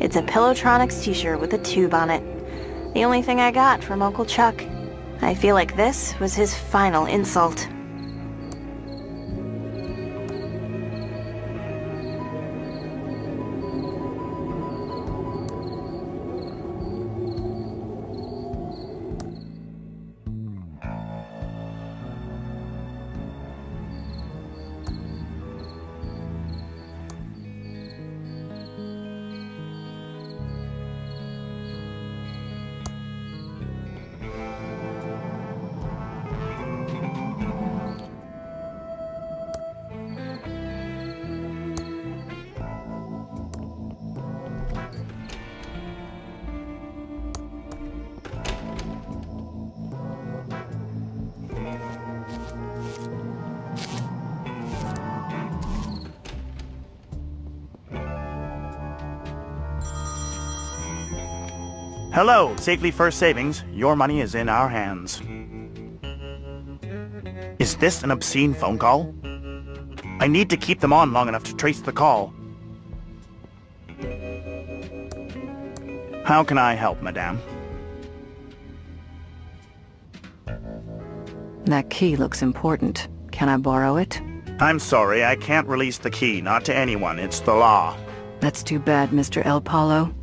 It's a Pillowtronics t-shirt with a tube on it. The only thing I got from Uncle Chuck. I feel like this was his final insult. Hello, Safely First Savings. Your money is in our hands. Is this an obscene phone call? I need to keep them on long enough to trace the call. How can I help, madame? That key looks important. Can I borrow it? I'm sorry, I can't release the key, not to anyone. It's the law. That's too bad, Mr. El Palo.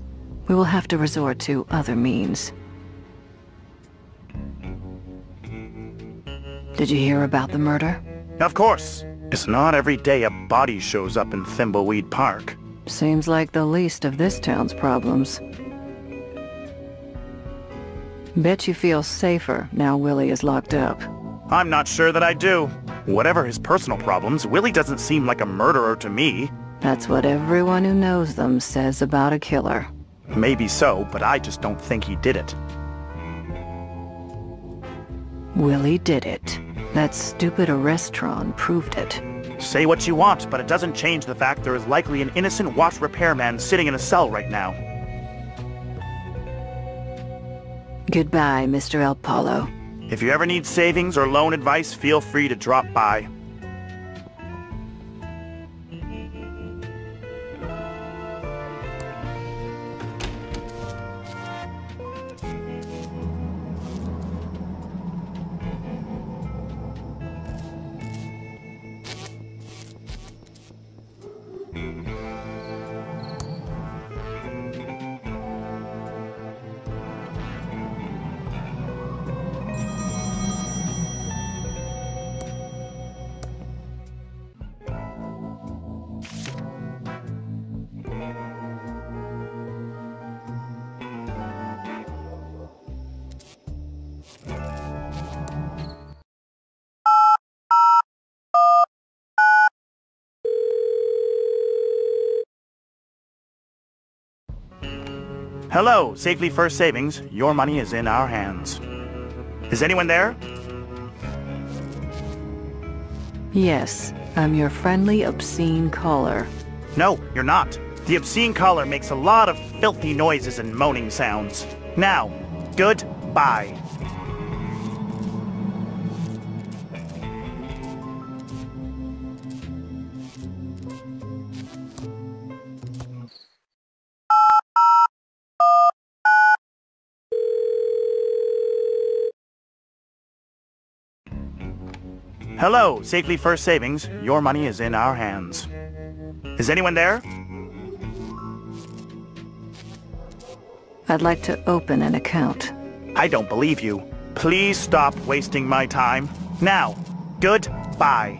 We will have to resort to other means. Did you hear about the murder? Of course. It's not every day a body shows up in Thimbleweed Park. Seems like the least of this town's problems. Bet you feel safer now Willie is locked up. I'm not sure that I do. Whatever his personal problems, Willie doesn't seem like a murderer to me. That's what everyone who knows them says about a killer. Maybe so, but I just don't think he did it. Willie did it. That stupid arrestron proved it. Say what you want, but it doesn't change the fact there is likely an innocent watch repairman sitting in a cell right now. Goodbye, Mr. El Palo. If you ever need savings or loan advice, feel free to drop by. Hello, Safely First Savings. Your money is in our hands. Is anyone there? Yes, I'm your friendly, obscene caller. No, you're not. The obscene caller makes a lot of filthy noises and moaning sounds. Now, goodbye. Hello, Safely First Savings. Your money is in our hands. Is anyone there? I'd like to open an account. I don't believe you. Please stop wasting my time. Now, goodbye.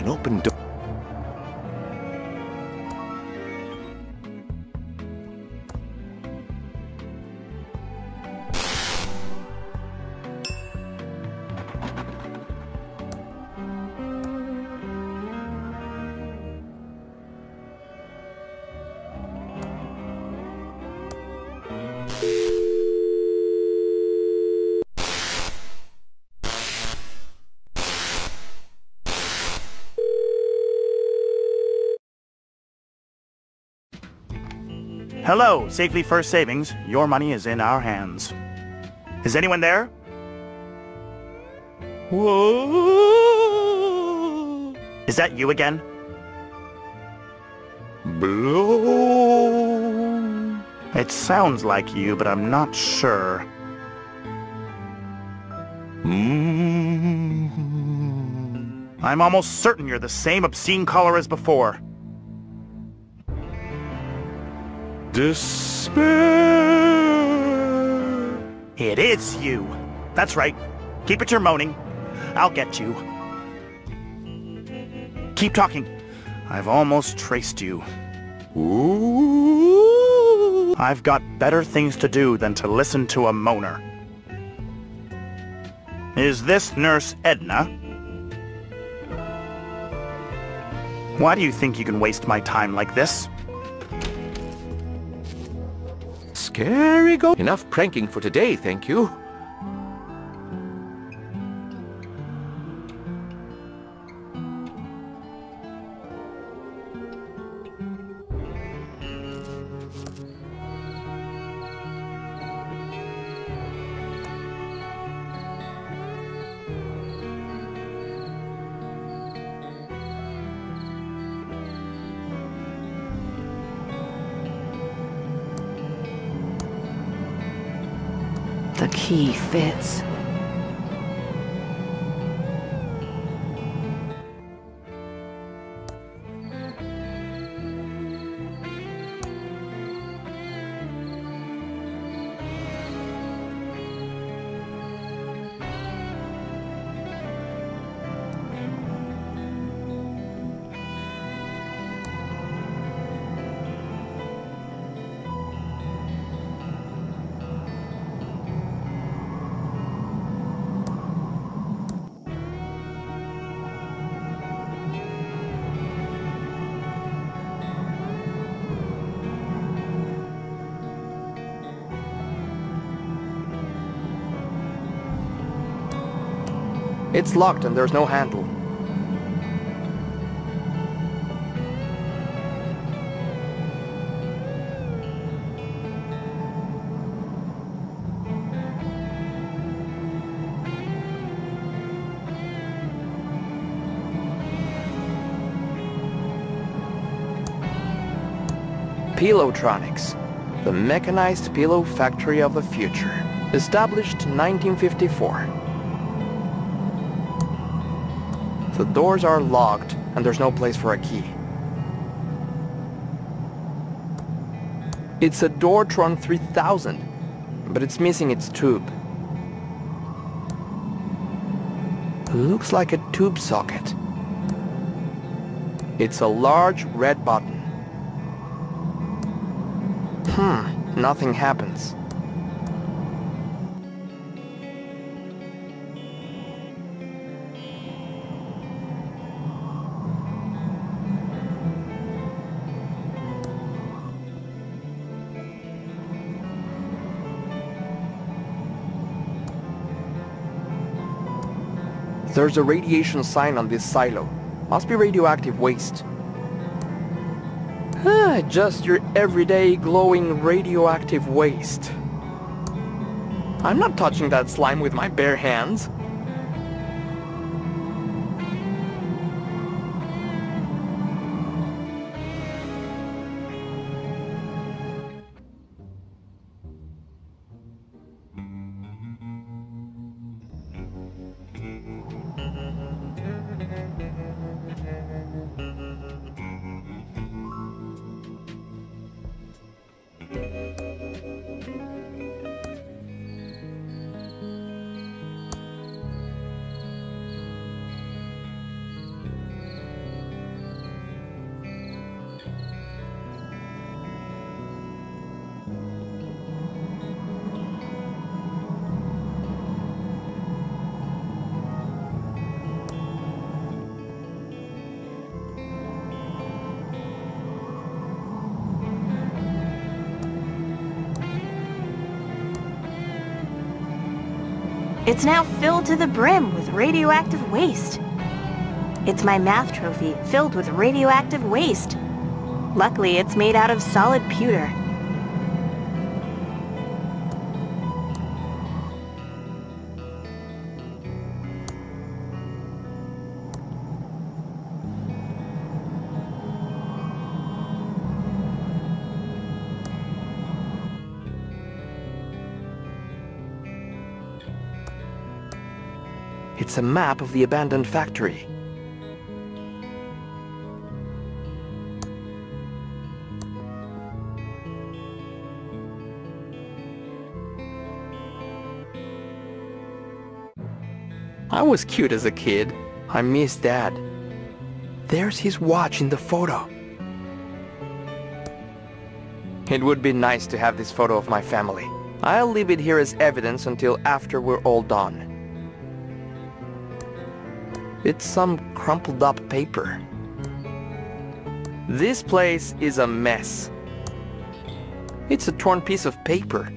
An open door. Hello, Safely First Savings. Your money is in our hands. Is anyone there? Whoa. Is that you again? Blow. It sounds like you, but I'm not sure. Mm. I'm almost certain you're the same obscene caller as before. Despair. It is you. That's right. Keep it your moaning. I'll get you. Keep talking. I've almost traced you. Ooh. I've got better things to do than to listen to a moaner. Is this Nurse Edna? Why do you think you can waste my time like this? Scary go- Enough pranking for today, thank you. Key It's locked and there's no handle. Pillowtronics, the mechanized pillow factory of the future. Established 1954. The doors are locked and there's no place for a key. It's a Doortron 3000, but it's missing its tube. Looks like a tube socket. It's a large red button. Hmm, nothing happens. There's a radiation sign on this silo. Must be radioactive waste. Ah, just your everyday glowing radioactive waste. I'm not touching that slime with my bare hands. It's now filled to the brim with radioactive waste. It's my math trophy filled with radioactive waste. Luckily, it's made out of solid pewter. It's a map of the abandoned factory. I was cute as a kid. I miss Dad. There's his watch in the photo. It would be nice to have this photo of my family. I'll leave it here as evidence until after we're all done. It's some crumpled up paper. This place is a mess. It's a torn piece of paper.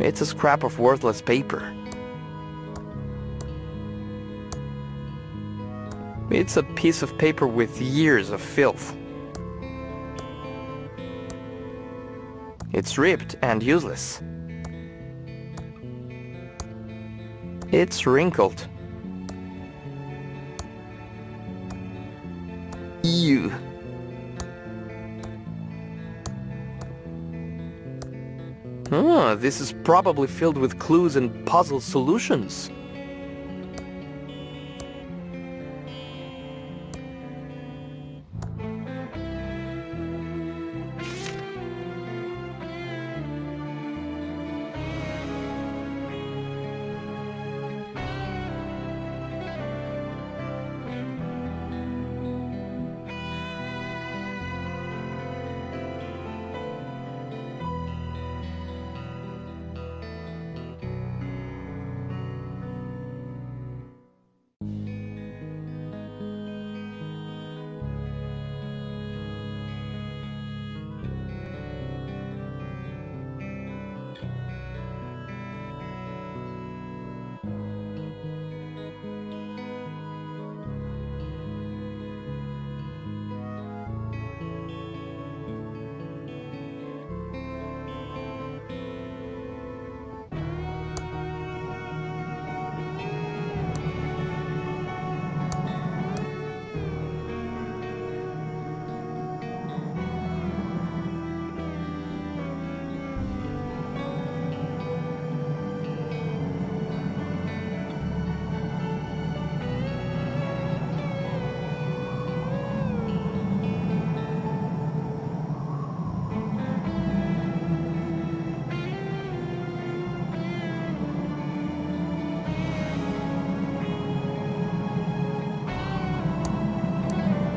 It's a scrap of worthless paper. It's a piece of paper with years of filth. It's ripped and useless. It's wrinkled. Ew. Ah, this is probably filled with clues and puzzle solutions.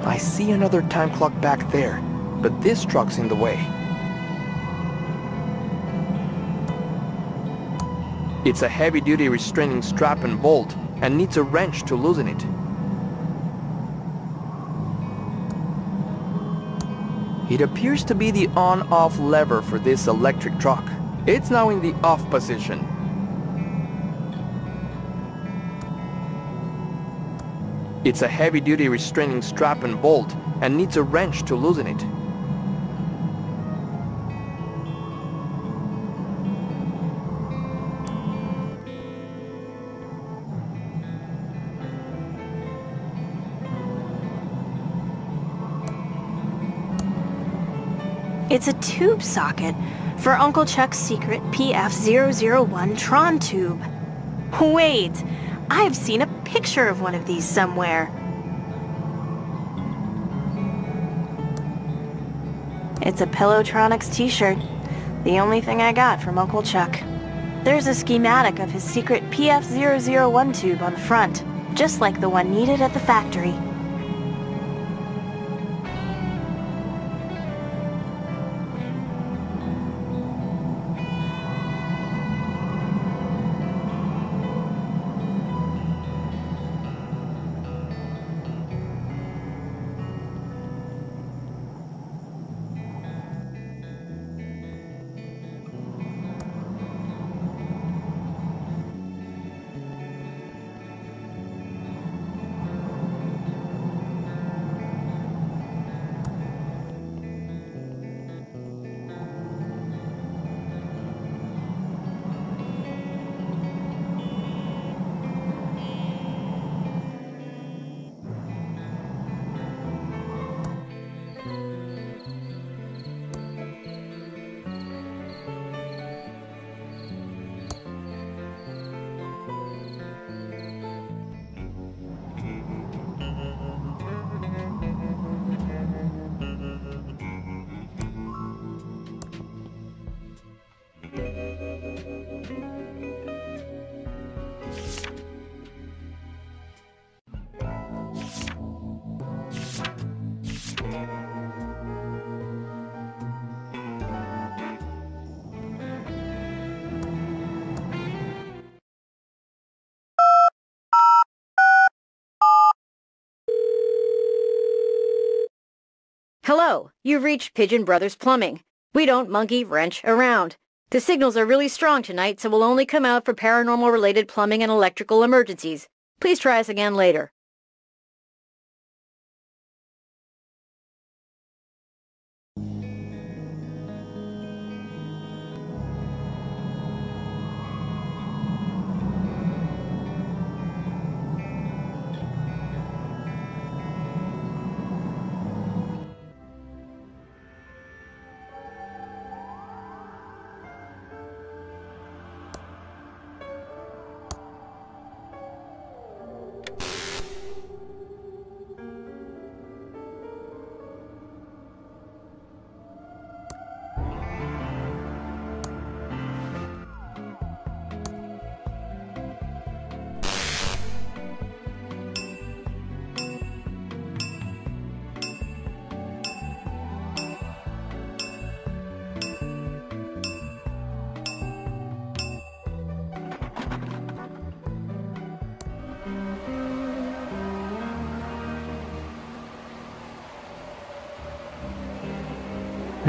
I see another time clock back there, but this truck's in the way. It's a heavy-duty restraining strap and bolt, and needs a wrench to loosen it. It appears to be the on-off lever for this electric truck. It's now in the off position. It's a heavy-duty restraining strap and bolt, and needs a wrench to loosen it. It's a tube socket for Uncle Chuck's secret PF001 Tron tube. Wait, I've seen a picture of one of these somewhere. It's a Pillowtronics t-shirt. The only thing I got from Uncle Chuck. There's a schematic of his secret PF001 tube on the front, just like the one needed at the factory. Hello, you've reached Pigeon Brothers Plumbing. We don't monkey wrench around. The signals are really strong tonight, so we'll only come out for paranormal-related plumbing and electrical emergencies. Please try us again later.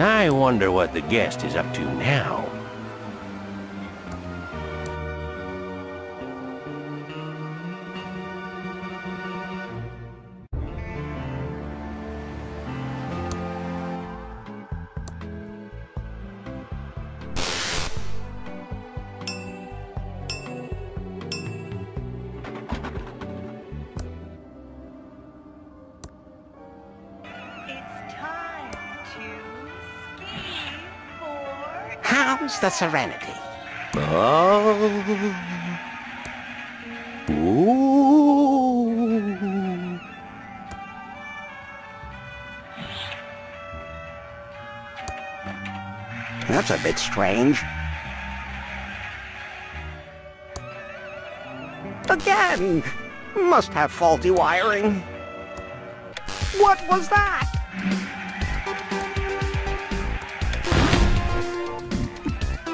I wonder what the guest is up to now. The Serenity? Oh. Ooh. That's a bit strange. Again! Must have faulty wiring. What was that?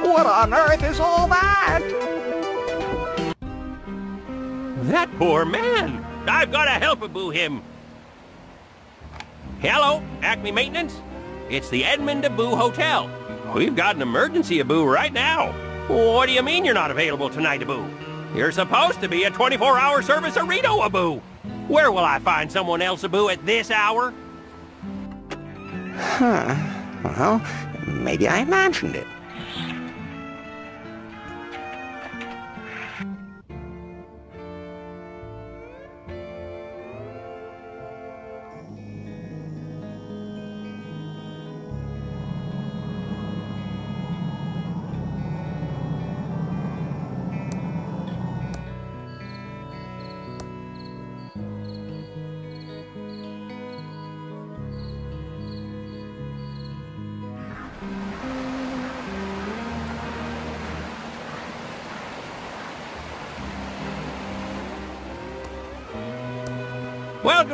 What on earth is all that? That poor man! I've got to help Abu him. Hello, Acme Maintenance? It's the Edmund Abu Hotel. We've got an emergency, Abu, right now. What do you mean you're not available tonight, Abu? You're supposed to be a 24-hour service Reno, Abu. Where will I find someone else, Abu, at this hour? Huh. Well, maybe I imagined it.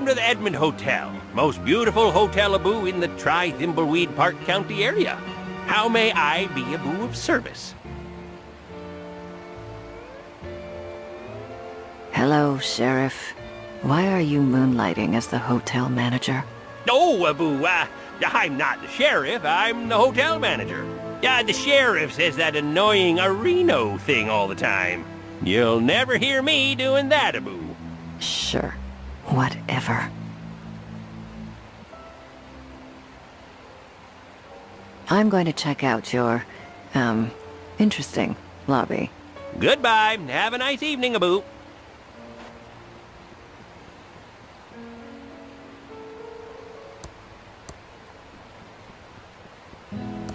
Welcome to the Edmund Hotel, most beautiful hotel Abu in the Tri-Thimbleweed Park County area. How may I be Abu of service? Hello, Sheriff. Why are you moonlighting as the hotel manager? Oh, Abu, uh, I'm not the sheriff, I'm the hotel manager. Uh, the sheriff says that annoying Areno thing all the time. You'll never hear me doing that, Abu. Sure. Whatever. I'm going to check out your, um, interesting lobby. Goodbye. Have a nice evening, Abu.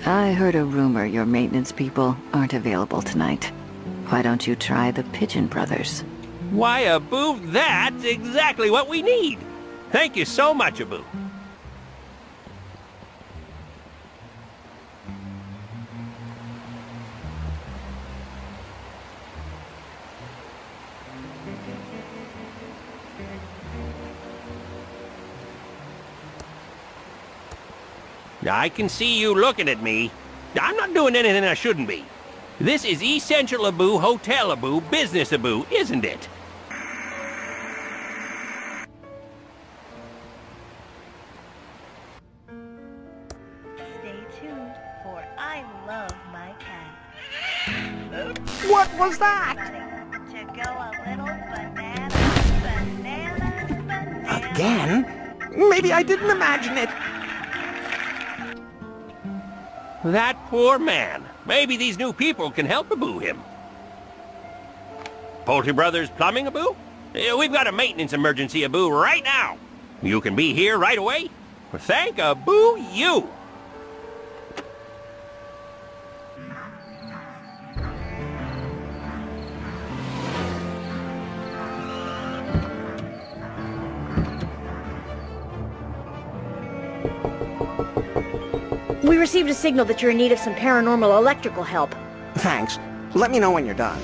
I heard a rumor your maintenance people aren't available tonight. Why don't you try the Pigeon Brothers? Why, Abu, that's exactly what we need. Thank you so much, Abu. I can see you looking at me. I'm not doing anything I shouldn't be. This is Essential Abu, Hotel Abu, Business Abu, isn't it? Was that? To go a little banana, banana, banana. Again? Maybe I didn't imagine it. That poor man. Maybe these new people can help Abu him. Poultry Brothers Plumbing, Abu? We've got a maintenance emergency, Abu, right now. You can be here right away? Thank Abu you. Received a signal that you're in need of some paranormal electrical help. Thanks. Let me know when you're done.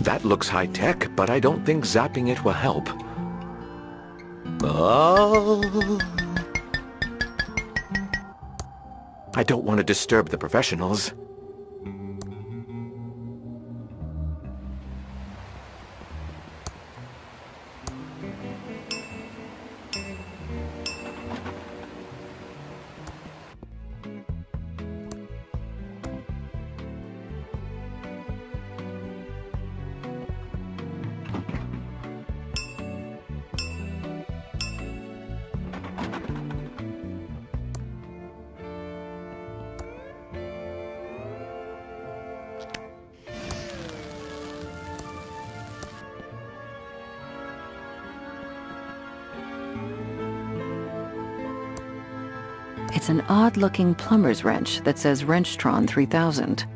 That looks high-tech, but I don't think zapping it will help. Oh. I don't want to disturb the professionals. An odd-looking plumber's wrench that says Wrenchtron 3000.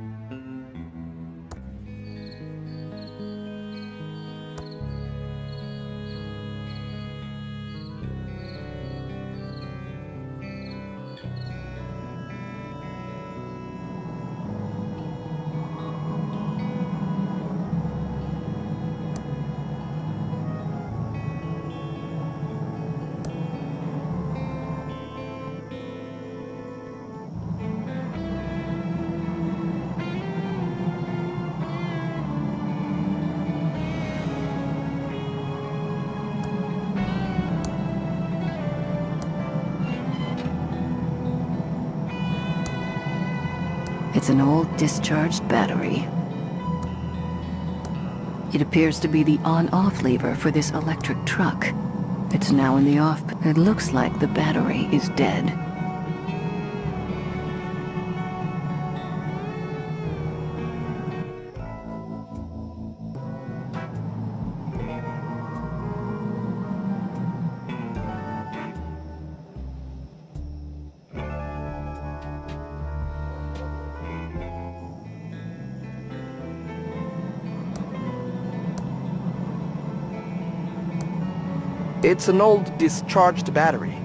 It's an old discharged battery. It appears to be the on-off lever for this electric truck. It's now in the off. It looks like the battery is dead. It's an old discharged battery.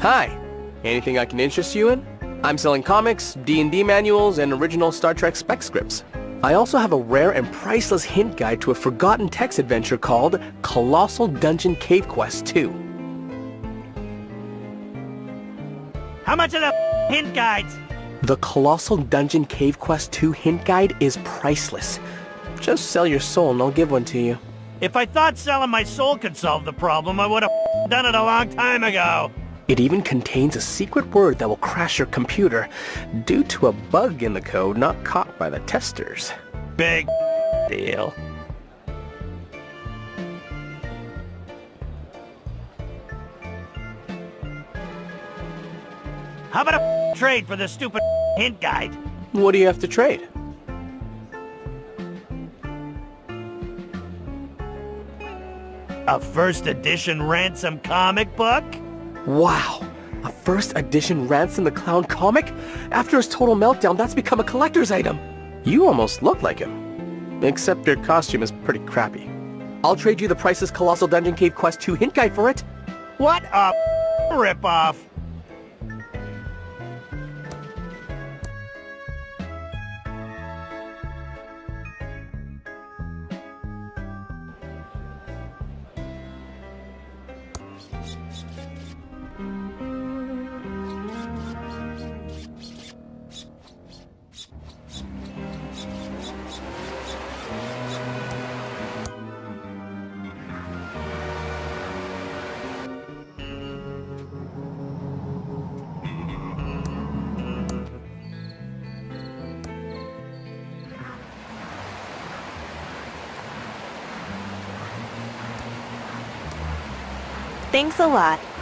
Hi. Anything I can interest you in? I'm selling comics, D&D manuals, and original Star Trek spec scripts. I also have a rare and priceless hint guide to a forgotten text adventure called Colossal Dungeon Cave Quest 2. How much are the hint guides? The Colossal Dungeon Cave Quest 2 hint guide is priceless. Just sell your soul and I'll give one to you. If I thought selling my soul could solve the problem, I would have done it a long time ago. It even contains a secret word that will crash your computer due to a bug in the code not caught by the testers. Big deal. How about a trade for the stupid hint guide? What do you have to trade? A first edition ransom comic book? Wow! A first edition Ransom the Clown comic? After his total meltdown, that's become a collector's item. You almost look like him. Except your costume is pretty crappy. I'll trade you the Priceless Colossal Dungeon Cave Quest 2 hint guide for it. What a ripoff! Thanks a lot.